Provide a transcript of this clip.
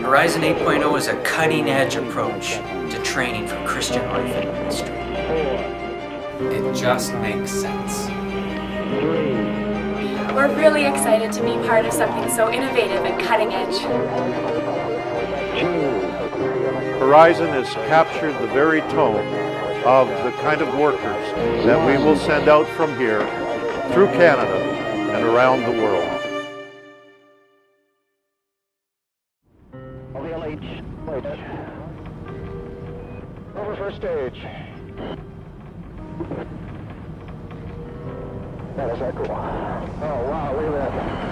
Horizon 8.0 is a cutting-edge approach to training for Christian life and ministry. It just makes sense. We're really excited to be part of something so innovative and cutting edge. Horizon has captured the very tone of the kind of workers that we will send out from here through Canada and around the world. LH, wait. Over first stage. That is that cool. Oh wow, look at that.